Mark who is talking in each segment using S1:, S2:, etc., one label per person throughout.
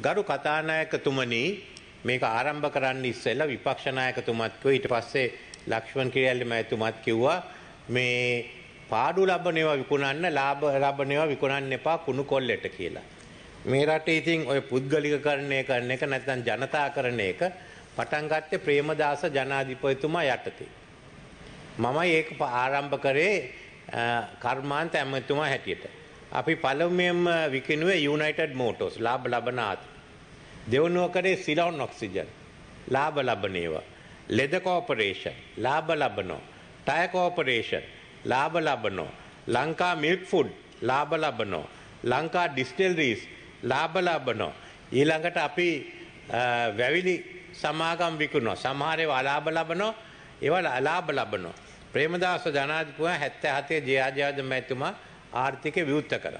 S1: ගරු කතානායකතුමනි මේක ආරම්භ කරන්න ඉස්සෙල්ලා විපක්ෂ නායකතුමත් කිව්වා ඊට පස්සේ ලක්ෂ්මන් කිරියල්ලි මහතුමත් කිව්වා මේ පාඩු ලබනේවා විකුණන්න ලාභ ලබනේවා විකුණන්න එපා කුණු කොල්ලෙට කියලා. මේ රටේ ඉතින් ඔය පුද්ගලිකකරණය කරන එක නැත්නම් ජනතා කරන එක පටන් ගත්තේ ප්‍රේමදාස ජනාධිපතිතුමා යටතේ. මමයි ඒක ආරම්භ කරේ කර්මාන්ත ඇමතුමා හැටියට. අපි පළමුවෙන්ම විකිනුවේ යුනයිටඩ් මෝටෝස් ලාභ ලබන ආත. දෙවනුව කරේ සිලොන් ඔක්සිජන් ලාභ ලබනේවා. ලෙද කෝපරේෂන් ලාභ ලබනෝ. ටය කෝපරේෂන් ලාභ ලබනෝ. ලංකා මිල්ක් ෆුඩ් ලාභ ලබනෝ. ලංකා ඩිස්ටෙල්රීස් ලාභ ලබනෝ. ඊළඟට අපි වැවිලි සමාගම් විකුණෝ සමහරව අලාභ ලබනෝ ඒවල අලාභ ලබනෝ. ප්‍රේමදාස ජනාධිපුව හැත්ත හතේ ජයාජාද මැතුමා ආර්ථිකය විවුත්ත කර.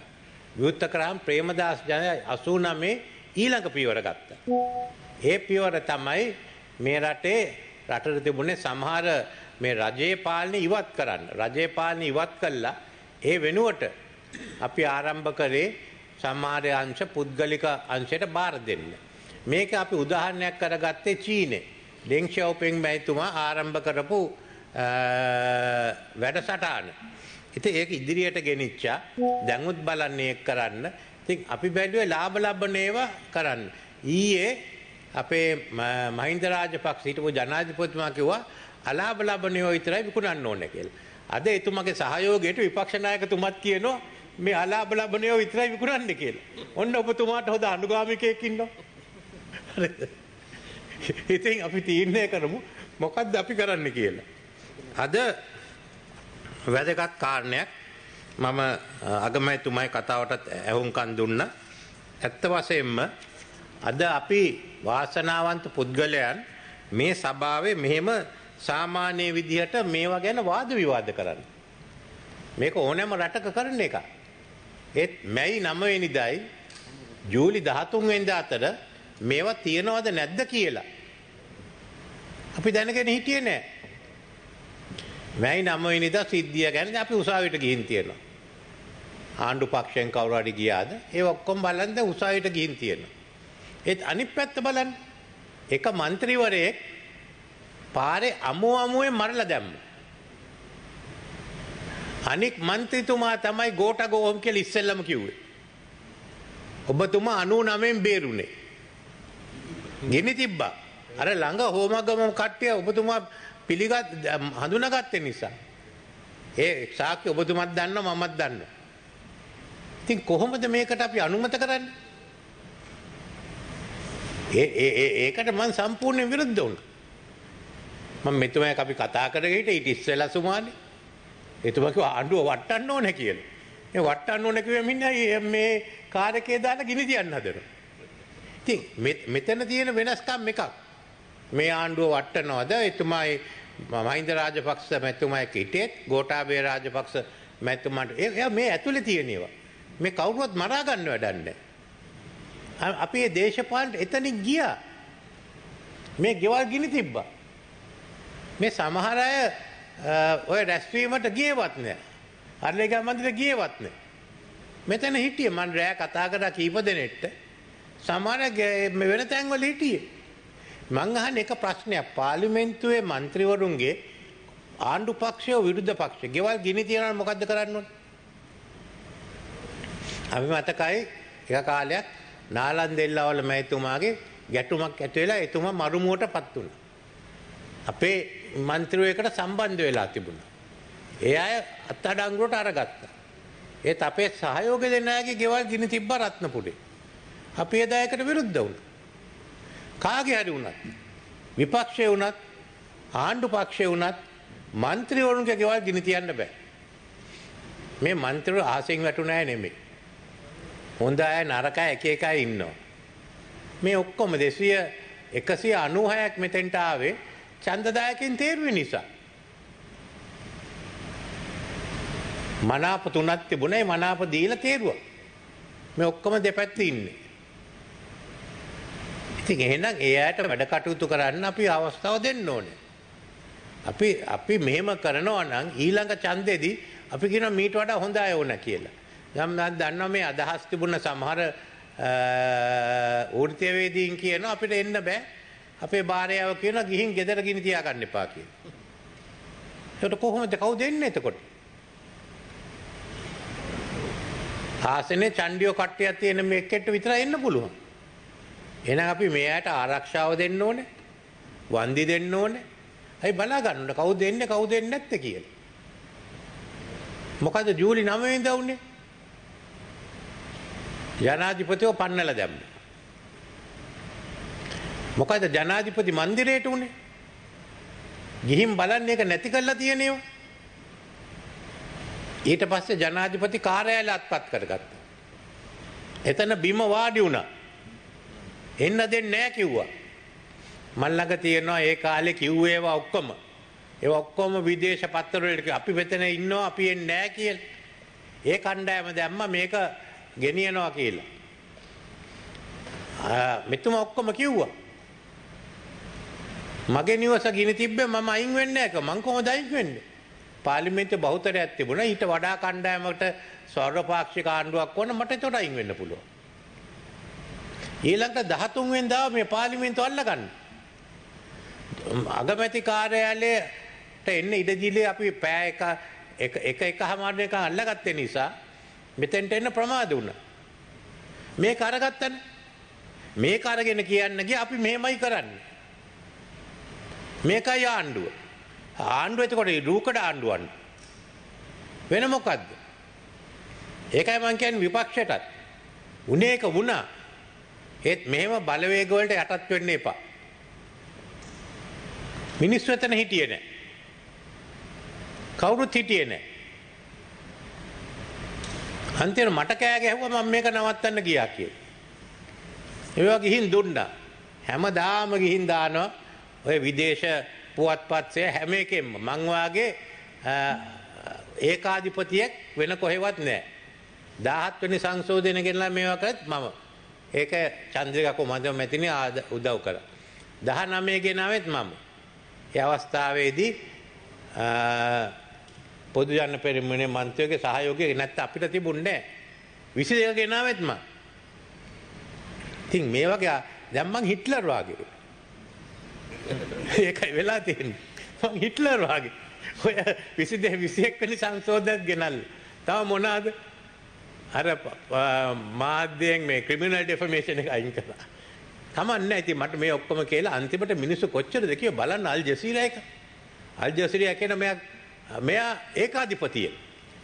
S1: විවුත්ත කරම් ප්‍රේමදාස් ජනය අසූ නමේ ඊළඟ පියවර ගත්ත. ඒ පියවර තමයි මේ රටේ රටට තිබුණේ සමහර මේ රජයේ පාලනය ඉවත් කරන්න. රජයේ පාලනය ඉවත් කල්ලා ඒ වෙනුවට අපි ආරම්භ කරේ සම්මාරය අංශ පුද්ගලික අංශයට බාර දෙන්න. මේක අපි උදාහරණයක් කරගත්තේ චීනේ. ඩෙංක්ෂවපෙන් මැයිතුමා ආරම්භ කරපු වැඩසටාන. ඉති ඒක ඉදිරියට ගෙනනිච්චා දැඟුත් බලන්නේ එක් කරන්න තින් අපි බැඩුවේ ලාබ ලබ්බනේවා කරන්න. ඊයේ අපේ මහින්දරාජ පක් සිටපු ජනාධිපතිමා කිව්වා අලාබ ලබනයෝ විතරයි විකුණන්න ඕන කියල. අද එතුමගේ සහයෝගයට විපක්ෂනායකතුමත් කියනවා මේ අලාබ ලබනයෝ විතරයි විකුණන්න කියල. ඔන්න ඔබතුමාට හොද අනුගාමිකයකින්න. ඉතින් අපි තීරණය කරමු මොකක්ද අපි කරන්න කියලා. අද වැදගත් කාරණයක් මම අගමැතුමයි කතාවටත් ඇහුම්කන් දුන්න. ඇත්ත වසයෙන්ම අද අපි වාසනාවන්ත පුද්ගලයන් මේ සභාවේ මෙහෙම සාමාන්‍ය විදිහට මේවා ගැන වාද විවාද කරන්න. මේක ඕනෑම රටක කරන එක. ඒත් මැයි නමවෙනිදයි ජූලි දහතුන්වෙන්ද අතර මේවා තියෙනවද නැද්ද කියලා. අපි දැනගෙන හිටියේ නෑ. මැයි නමවෙනිද සිද්ධිය ගැන අපි උසාවිට ගිහින් තියෙනවා. ආණ්ඩු පක්ෂයෙන් කවුරඩි ගියාද ඒ ඔක්කොම් බලන්ද උසාවිට ගිහින් තියෙනවා. ඒත් අනිත් පැත්ත බලන්න එක මන්ත්‍රීවරයෙක් පාරේ අමු අමුවේ මරලා දැම්ම. අනික් මන්ත්‍රීතුමා තමයි ගෝට ගෝහම් කියලා ඉස්සෙල්ලම කිව්වේ. ඔබතුමා 99න් බේරුනේ. ගිනි තිබ්බා. අර ළඟ හෝමගම කට්ටිය ඔබතුමා පිළිගත් හඳුනාගත්තේ නිසා. ඒ සාක්ෂි ඔබතුමත් දන්නවා මමත් දන්නවා. ඉතින් කොහොමද මේකට අපි අනුමත කරන්නේ? ඒකට මං සම්පූර්ණයෙන් විරුද්ධ වුණා. මම මෙතුමා අපි කතා කරගෙන හිටියේ ඊට ඉස්සෙල්ලා සුමානේ. එතුමා කිව්වා ආණ්ඩුව වටන්න ඕනේ කියලා. මේ වටන්න ඕනේ කිව්වෙ මිනිහා මේ කාර්යකේ දාලා ගිනි තියන්න හදනවා. ඉතින් මෙතන තියෙන වෙනස්කම් එකක්. මේ ආණ්ඩුව වටනවද එතුමායි මහින්ද රාජපක්ෂ මැතිතුමා හිටියෙත් ගෝඨාභය රාජපක්ෂ මැතිතුමාට එයා මේ ඇතුලේ තියෙන ඒවා. මේ කවුරුවත් මරා ගන්න වැඩක් නැහැ. අපි ඒ දේශපාලනට එතනින් ගියා. මේ ගෙවල් ගිනි තිබ්බා. මේ සමහර අය ඔය රැස්වීමට ගියවත් නෑ. අරලේගම් මන්දිර ගියවත් නෑ. මෙතන හිටියේ මන් රෑ කතා කරා කීප දෙනෙක්ට. සමහර වෙන තැන්වල හිටියේ. මං අහන එක ප්‍රශ්නයක් පාර්ලිමේන්තුවේ മന്ത്രിවරුන්ගේ ආණ්ඩු පක්ෂය විරුද්ධ පක්ෂය ගෙවල් ගිනි තියනවා මොකද්ද කරන්න ඕනේ? අපි මතකයි එක කාලයක් නාලන්දෙල්ලාවල මැතිතුමාගේ ගැටුමක් ඇති වෙලා එතුමා මරුමුවටපත් වුණා. අපේ മന്ത്രിවරයෙකුට සම්බන්ධ වෙලා තිබුණා. ඒ අය අත්අඩංගුවට අරගත්තා. ඒත් අපේ සහයෝගය දෙන අයගේ ගෙවල් ගිනි තිබ්බා රත්නපුරේ. අපි එදා ඒකට විරුද්ධ වුණා. කාගේ හරි වුණත් විපක්ෂය වුණත් ආණ්ඩු පක්ෂය වුණත් මන්ත්‍රීවරුන්ගේ ගෙවල් ගිනි තියන්න බෑ. මේ මන්ත්‍රීවරු ආසෙන් වැටුණ අය නෙමෙයි. හොඳ අය නරක එක එක අය ඉන්නවා. මේ ඔක්කොම 200 196ක් මෙතෙන්ට ආවේ ඡන්දදායකෙන් තේරුවේ නිසා. මනාප තුනක් තිබුණේ මනාප දීලා තේරුවා. මේ ඔක්කොම දෙපැත්තේ ඉන්නේ. ඉතින් එහෙනම් ඒ අයට වැඩ කටයුතු කරන්න අපි අවස්ථාව දෙන්න ඕනේ. අපි අපි මෙහෙම කරනවා නම් ඊළඟ ඡන්දෙදී අපි කියනවා මීට වඩා හොඳ අය ඕන කියලා. යම් දන්නවා මේ අදහස් තිබුණ සමහර ෘතියවේදීන් කියන අපිට එන්න බෑ අපේ භාරයාව කියන ගිහින් ගෙදර ගිනි තියාගන්න එපා කිය. එට කොහොමද කවු දෙන්න එතකොට. ආසනේ චන්ඩියෝ කට්ටියක් තියෙන මේ එක්කෙට විතර එන්න පුළුවන්. එන අපි මෙයට ආරක්ෂාව දෙන්න ඕනේ වන්දි දෙන්න ඕනේ ඇයි බලා ගන්නට කවු දෙන්න කවු දෙන්න නැත්ත කියල. මොකද ජූලි නමවෙද වුන්නේ ජනාධිපතිව පන්නල දැම්ම. මොකද ජනාධිපති මන්දිරයට වුණේ ගිහිම් බලන්න එක නැති කරලා තියෙනවා. ඊට පස්සේ ජනාධිපති කාරයාල අත්පත් කරගත්ත. එතන බිම වාඩි වුණා. එන්න දෙන්න නෑ කිව්වා. මල්ලඟ තියෙනවා ඒ කාලෙ කිව්වේවා ඔක්කොම. ඒ ඔක්කොම විදේශ පත්තරවලට අපි වෙතන ඉන්නවා අපි එන්නේ නෑ කියලා. ඒ කණ්ඩායම දැම්ම මේක ගෙනියනවා කියලා. මෙතුමා ඔක්කොම කිව්වා. මගේ නිවස ගිනි තිබ්බේ මම අයින් වෙන්නේ නැහැ කිව්වා. මං කොහොමද අයින් වෙන්නේ? පාර්ලිමේන්තුවේ බහුතරයක් තිබුණා. ඊට වඩා කණ්ඩායමකට සර්වපාක්ෂික ආණ්ඩුවක් වුණ මට ඒකට අයින් වෙන්න පුළුවන්. ඊළඟට 13 වෙනිදා මේ පාර්ලිමේන්තුව අල්ලගන්න. අගමැති කාර්යාලයට එන්න ඉඩ දීලේ අපි පෑ එක එක එක එකමාර එක අල්ලගත්තේ නිසා මෙතෙන්ට එන්න ප්‍රමාද වුණා. මේක අරගත්තනේ. මේක අරගෙන කියන්න ගියා අපි මෙහෙමයි කරන්නේ. මේකයි ආණ්ඩුව. ආණ්ඩුව එතකොට රූකඩ ආණ්ඩුවන්. වෙන මොකද්ද? ඒකයි මං කියන්නේ විපක්ෂයටත්. උනේ එක වුණා. ඒත් මෙහෙම බලවේග වලට යටත් වෙන්න එපා. මිනිස්සු එතන හිටියේ නැහැ. කවුරුත් හිටියේ නැහැ. අන්තිමට මට කෑ ගැහුවා මම මේක නවත්තන්න ගියා කියලා. ඒවා ගිහින් දුන්නා. හැමදාම ගිහින් දානවා ඔය විදේශ පුවත්පත්සය හැම එකෙන්ම මං වාගේ ඒකාධිපතියෙක් වෙන කොහෙවත් නැහැ. 17 වෙනි සංශෝධනය ගෙනලා මේවා කරත් මම ඒක චන්ද්‍රිකා කුමාරතුමා මැතිණිය උදව් කළා. 19 ගෙනාවෙත් මම. ඒ අවස්ථාවේදී පොදු ජන පෙරමුණේ මන්ත්‍රියගේ සහයෝගය නැත්නම් අපිට තිබුණේ නැහැ. 22 ගෙනාවෙත් මම. ඉතින් මේ වගේ දැන් මං හිට්ලර් වාගේ. ඒකයි වෙලා තියෙන්නේ. මං හිට්ලර් වාගේ. ඔය 22 21 වෙනි සංශෝධනයත් ගෙනල්ලා. තව මොනවාද? අර මාධ්‍යයෙන් මේ ක්‍රිමිනල් ඩෙෆර්මේෂන් එක අයින් කළා. කමන්න ඇති මට මේ ඔක්කොම කියලා අන්තිමට මිනිස්සු කොච්චරද කිය බලන්න අල් ජසීරා එක. අල් ජසීරා කියන මෙයා මෙයා ඒකාධිපතිය.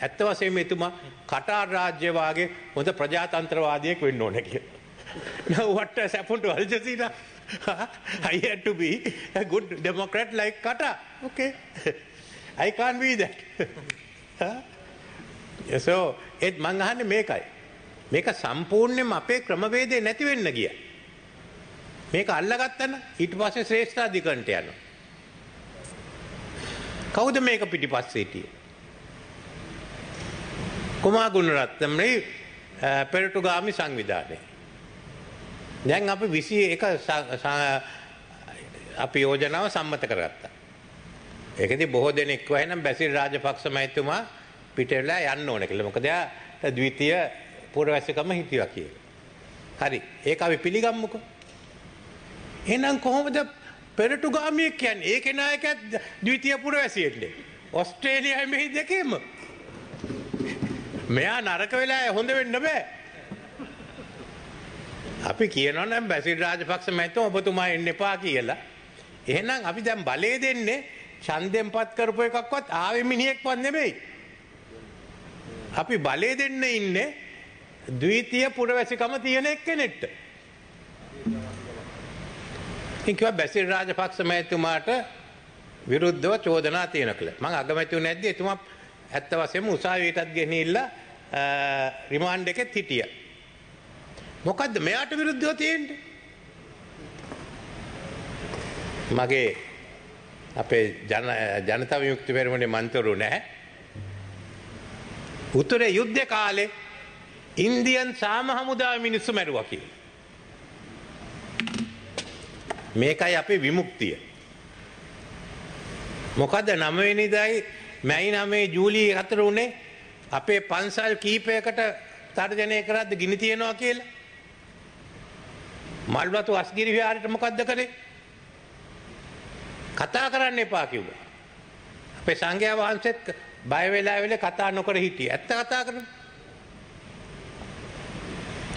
S1: ඇත්ත වශයෙන්ම එතුමා කටාර් රාජ්‍ය වාගේ හොඳ ප්‍රජාතන්ත්‍රවාදියෙක් වෙන්න ඕන කියලා. Now what has happened to Al Jazeera? I had to be a good Democrat like Qatar. Okay. I can't be that. so ඒත් මං අහන්නේ මේකයි. මේක සම්පූර්ණයෙන්ම අපේ ක්‍රමවේදේ නැති වෙන්න ගියා. මේක අල්ලගත්තන ඊට පස්සේ ශ්‍රේෂ්ඨාධිකරණයට යනවා. කවුද මේක පිටිපස්සේ හිටියේ? කුමා ගුණරත්නම්නේ පෙරටුගාමි සංවිධානය. දැන් අපි 21 අපි යෝජනාව සම්මත කරගත්තා. ඒකදී බොහෝ දෙනෙක් වහනම් බැසිල් රාජපක්ෂ මහත්මයා පිට වෙලා යන්න ඕන කියලා. මොකද එයා ද්විතීය පුරවැසිකම හිටියා කියලා. හරි. ඒක අපි පිළිගමුකෝ. එහෙනම් කොහොමද පෙරටුගාමියෙක් කියන්නේ? ඒකේ නායකයා ද්විතීය පුරවැසියෙක්ද? ඕස්ට්‍රේලියාවේ මෙහි දෙකේම. මෙයා නරක වෙලා හොඳ වෙන්න බෑ. අපි කියනවා නම් බැසිල් රාජපක්ෂ මැතිතුමා ඔබතුමා එන්න එපා කියලා. එහෙනම් අපි දැන් බලය දෙන්නේ ඡන්දයෙන් පත් කරපු එකක්වත් ආවේ මිනිහෙක්වත් නෙමෙයි. අපි බලය දෙන්න ඉන්නේ ද්විතීය පුරවැසිකම තියෙන එක්කෙනෙක්ට. ඉතින් කිව්වා බැසිල් රාජපක්ෂ මැතිතුමාට විරුද්ධව චෝදනා තියෙන කියලා. මම අගමැතිව නැද්දි එතුමා ඇත්ත වශයෙන්ම උසාවියටත් ගෙනිහිල්ලා රිමාන්ඩ් එකෙත් හිටියා. මොකද්ද මෙයාට විරුද්ධව තියෙන්නේ? මගේ අපේ ජන ජනතා විමුක්ති පෙරමුණේ මන්තරු නැහැ. උතුරේ යුද්ධ කාලේ ඉන්දියන් සාම හමුදා මිනිස්සු මැරුවා කියලා. මේකයි අපේ විමුක්තිය. මොකද නවවෙනිදායි මැයි නමේ ජූලී හතර උනේ අපේ පන්සල් කීපයකට තර්ජනය කරද්ද ගිනි තියනවා කියලා. මල්වතු අස්ගිරි විහාරයට මොකද්ද කරේ? කතා කරන්න එපා කිව්වා. අපේ සංඝයා වහන්සේත් බය වෙලා වෙලේ කතා නොකර හිටියේ. ඇත්ත කතා කරනවා.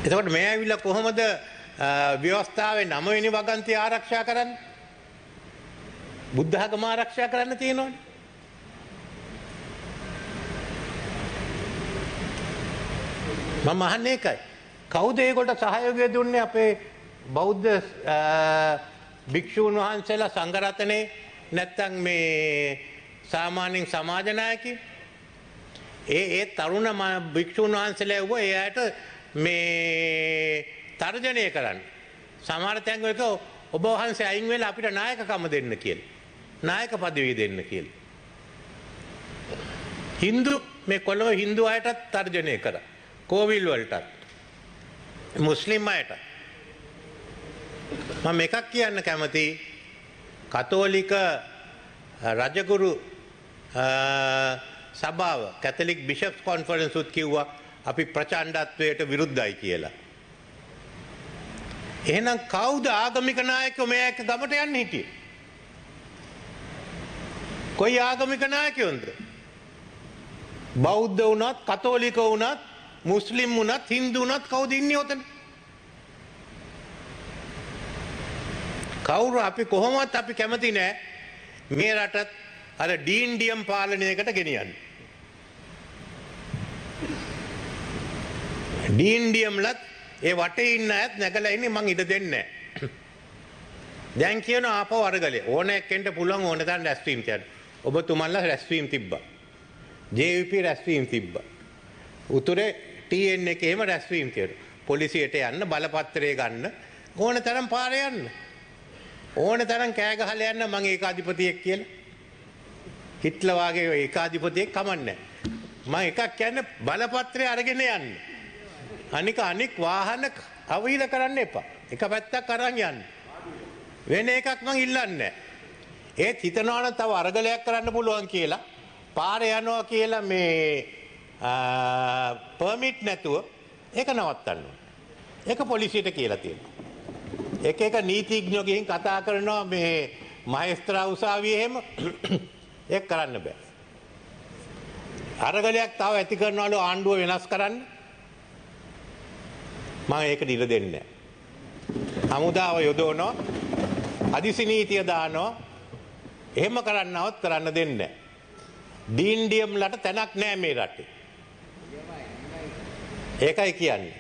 S1: එතකොට මේ ඇවිල්ලා කොහොමද ව්‍යවස්ථාවේ නවවෙනි වගන්තිය ආරක්ෂා කරන්නේ? බුද්ධ ආගම ආරක්ෂා කරන්න තියෙනවනේ. මම අහන්නේ ඒකයි. කවුද ඒගොල්ට සහයෝගය දුන්නේ අපේ බෞද්ධ භික්ෂූන් වහන්සේලා සංඝරත්නයේ නැත්තම් මේ සාමාන්‍යයෙන් සමාජනායකයි ඒ ඒ තරුණ භික්ෂූන් වහන්සේලා වුව එයාට මේ තර්ජනය කරන්න. සමහර තැන්වලක ඔබ වහන්සේ අයින් වෙලා අපිට නායකකම දෙන්න කියලා. නායක පදවිය දෙන්න කියලා. හින්දු මේ කොළඹ හින්දු අයටත් තර්ජනය කරා. කෝවිල් වලටත්. මුස්ලිම් අයට. මම එකක් කියන්න කැමති කතෝලික රජගුරු සභාව කැතලික් බිෂප් කොන්ෆරන්සුත් කිව්වා අපි ප්‍රචණ්ඩත්වයට විරුද්ධයි කියලා. එහෙනම් කවුද ආගමික නායකයෝ මේ එක ගමට යන්න හිටියේ? කොයි ආගමික නායකයොන්ද? බෞද්ධ වුණත්, කතෝලික වුණත්, මුස්ලිම් වුණත්, හින්දු වුණත් කවුද ඉන්නේ ඔතන? කවුරු අපි කොහොමවත් අපි කැමති නෑ මේ රටත් අර ඩීන්ඩියම් පාලනයකට ගෙනියන්න. ඩීන්ඩියම්ලත් ඒ වටේ ඉන්න ඇත් නැගලා ඉන්නේ මං ඉඩ දෙන්නේ දැන් කියන ආපහු අරගලේ ඕන එක්කෙන්ට පුළුවන් ඕන තරම් රැස්වීම් තියන්න. ඔබතුමන්ලා රැස්වීම් තිබ්බා. JVP රැස්වීම් තිබ්බා. උතුරේ TN එකේ එහෙම රැස්වීම් තියෙනවා. පොලිසියට යන්න බලපත්‍රය ගන්න ඕන තරම් පාරේ යන්න. ඕන තරම් කෑ ගහලා යන්න මං ඒකාධිපතියෙක් කියලා. හිට්ලර් වාගේ ඒකාධිපතියෙක් කමන්නේ මම එකක් කියන්නේ බලපත්‍රය අරගෙන යන්න. අනික අනික් වාහන අවහිර කරන්න එපා. එක පැත්තක් අරන් යන්න. වෙන එකක් මං ඉල්ලන්නේ ඒත් හිතනවනම් තව අරගලයක් කරන්න පුළුවන් කියලා පාරේ යනවා කියලා මේ පර්මිට් නැතුව ඒක නවත්තන්න ඕනේ. ඒක පොලිසියට කියලා තියෙනවා. එක එක නීතිඥයෝ ගිහින් කතා කරනවා මේ මහේස්ත්‍රා උසාවියේ එහෙම ඒක කරන්න බෑ. අරගලයක් තව ඇති කරනවලු ආණ්ඩුව වෙනස් කරන්න මම ඒකට ඉඩ දෙන්නේ නැහැ. හමුදාව යොදවනවා හදිසි නීතිය දානවා එහෙම කරන්නවත් කරන්න දෙන්නේ නැහැ. ඩීන්ඩියම්ලට තැනක් නැහැ මේ රටේ. ඒකයි කියන්නේ.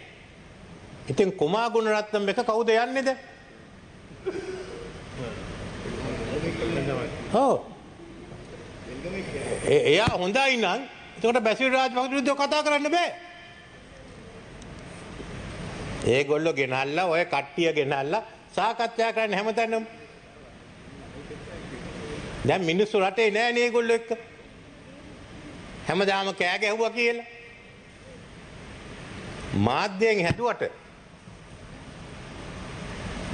S1: ඉතින් කුමා ගුණරත්නම් එක කවුද යන්නේද? ඔව්. එයා හොඳයි නම් එතකොට බැසිල් රාජපක්ෂ විරුද්ධව කතා කරන්න බෑ. ඒගොල්ලෝ ගෙනල්ලා ඔය කට්ටිය ගෙනල්ලා සාකච්ඡා කරන්න හැමතැනම. දැන් මිනිස්සු රටේ නෑනේ ඒගොල්ලෝ එක්ක. හැමදාම කෑ ගැහුවා කියලා. මාධ්‍යයෙන් හැදුවට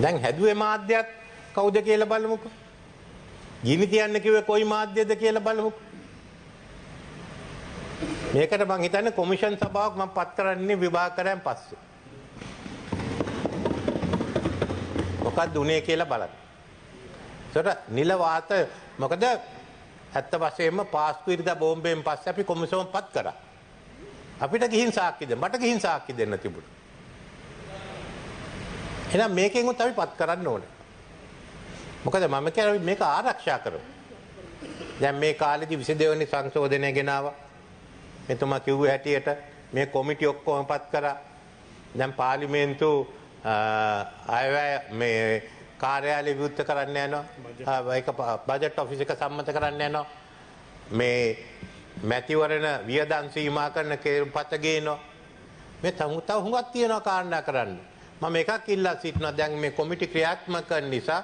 S1: දැන් හැදුවේ මාධ්‍යයක් කවුද කියලා බලමුකෝ. ගිනි තියන්න කිව්වේ කොයි මාධ්‍යද කියලා බලමුකෝ. මේකට මං හිතන්නේ කොමිෂන් සභාවක් මම පත් කරන්නේ විභාග කරන් පස්සේ. මොකක්ද උනේ කියලා බලන්න. ඒකට නිල වාත මොකද ඇත්ත වශයෙන්ම පාස්කු ඉරිදා බෝම්බයෙන් පස්සේ අපි කොමිසම පත් කරා. අපිට ගිහින් සාක්ෂි දෙන්න. මට ගිහින් සාක්ෂි දෙන්න තිබුණා. එහෙනම් මේකෙන් උත් අපි පත් කරන්න ඕනේ. මොකද මම කියන්නේ මේක ආරක්ෂා කරමු. දැන් මේ කාලෙදි 22 වෙනි සංශෝධනය ගෙනාවා. මෙතුමා කිව්ව හැටියට මේ කොමිටි ඔක්කොම පත් කරා. දැන් පාර්ලිමේන්තු අයවැය මේ කාර්යාලය විවෘත කරන්න යනවා. ඒක බජට් ඔෆිස් එක සම්මත කරන්න යනවා. මේ මැතිවරණ වියදම් සීමා කරන කේරුපත ගේනවා. මේ තව හුඟක් තියෙනවා කාරණා කරන්න. මම එකක් ඉල්ලා සිටිනවා දැන් මේ කොමිටි ක්‍රියාත්මක කරන නිසා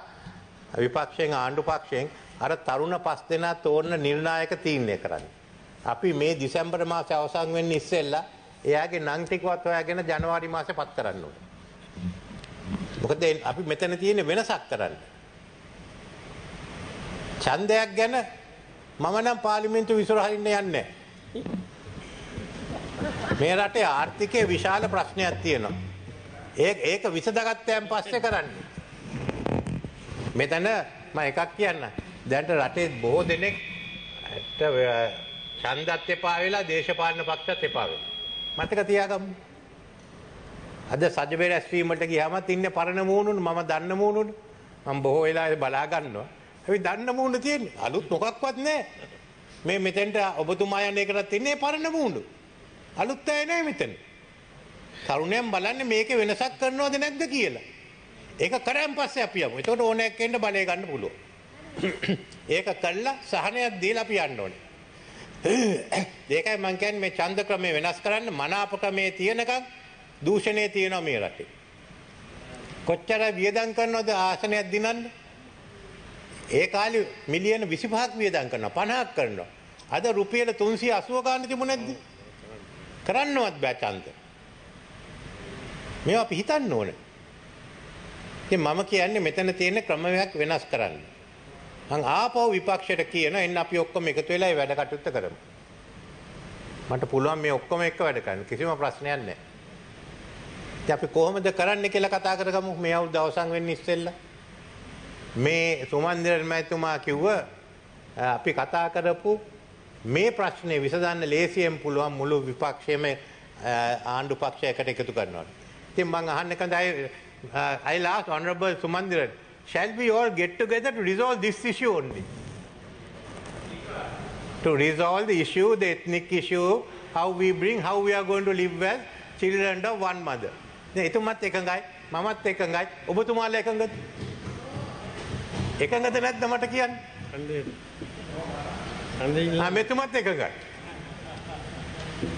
S1: විපක්ෂයෙන් ආණ්ඩු පක්ෂයෙන් අර තරුණ පස් දෙනා තෝරන නිර්ණායක තීරණය කරන්න. අපි මේ දෙසැම්බර් මාසේ අවසන් වෙන්න ඉස්සෙල්ලා එයාගේ නම් ටිකවත් හොයාගෙන ජනවාරි මාසේ පත් කරන්න ඕනේ. මොකද අපි මෙතන තියෙන වෙනසක් කරන්න. ඡන්දයක් ගැන මම නම් පාර්ලිමේන්තු විසුරහින්න යන්නේ මේ රටේ ආර්ථිකයේ විශාල ප්‍රශ්නයක් තියෙනවා. ඒ ඒක විසඳගත්තයන් පස්සේ කරන්නේ. මෙතන මම එකක් කියන්න. දැන්ට රටේ බොහෝ දෙනෙක් ඇත්ත ඡන්දත් එපා වෙලා දේශපාලන පක්ෂත් එපා වෙලා. මතක තියාගමු. අද සජබේ රැස්වීමට ගියාමත් ඉන්නේ පරණ මූණුනේ මම දන්න මූණුනේ. මම බොහෝ වෙලාවෙ බලා ගන්නවා. අපි දන්න මූණ තියෙන්නේ. අලුත් මොකක්වත් නැහැ. මේ මෙතෙන්ට ඔබතුමා යන එකටත් ඉන්නේ පරණ මූණු. අලුත් අය නැහැ මෙතන. තරුණයන් බලන්නේ මේකේ වෙනසක් කරනවද නැද්ද කියලා. ඒක කරන් පස්සේ අපි යමු. එතකොට ඕනෑක් එන්න බලය ගන්න පුළුවන්. ඒක කළා සහනයක් දීලා අපි යන්න ඕනේ. ඒකයි මං කියන්නේ මේ ඡන්ද ක්‍රමය වෙනස් කරන්න මනාප ක්‍රමයේ තියෙනකම් දූෂණයේ තියෙනවා මේ රටේ. කොච්චර වියදම් කරනවද ආසනයක් දිනන්න? ඒ කාලේ මිලියන 25ක් වියදම් කරනවා 50ක් කරනවා. අද රුපියල 380 ගන්න තිබුණ නැද්ද? කරන්නවත් බෑ ඡන්ද. මේවා අපි හිතන්න ඕනේ. ඉතින් මම කියන්නේ මෙතන තියෙන ක්‍රමයක් වෙනස් කරන්න. මං ආපහු විපක්ෂයට කියන එන්න අපි ඔක්කොම එකතු වෙලා මේ වැඩ කටයුත්ත කරමු. මට පුළුවන් මේ ඔක්කොම එක්ක වැඩ කරන්න කිසිම ප්‍රශ්නයක් නැහැ. ඉතින් අපි කොහොමද කරන්න කියලා කතා කරගමු මේ අවුරුද්ද අවසන් වෙන්න ඉස්සෙල්ලා. මේ සුමන්දිර මැතිතුමා කිව්ව අපි කතා කරපු මේ ප්‍රශ්නේ විසඳන්න ලේසියෙන් පුළුවන් මුළු විපක්ෂයේම ආණ්ඩු පක්ෂයකට එකතු කරනවා. ඉතින් මම අහන්න කඳයි I last honorable Sumandiran shall we all get together to resolve this issue only? To resolve the issue, the ethnic issue, how we bring, how we are going to live as children of one mother. එතුමත් එකඟයි මමත් එකඟයි ඔබතුමාල එකඟද එකඟද නැද්ද මට කියන්න මෙතුමත් එකඟයි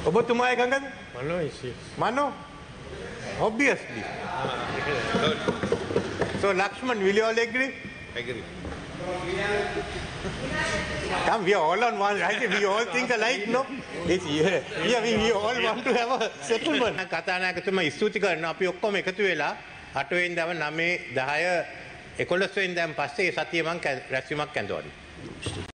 S1: ඔබතුමා එකඟද මනෝ obviously so Lakshman will you all agree
S2: agree
S1: Come, we are all on one, right? We all think alike, no? It's, yeah, yeah we, we all want to have a settlement. කතානායකතුමා ස්තුති කරනවා අපි ඔක්කොම එකතු වෙලා 8 වෙනිදාම 9 10 11 වෙනිදාන් පස්සේ සතිය මං රැස්වීමක් ඇඳවන්නේ.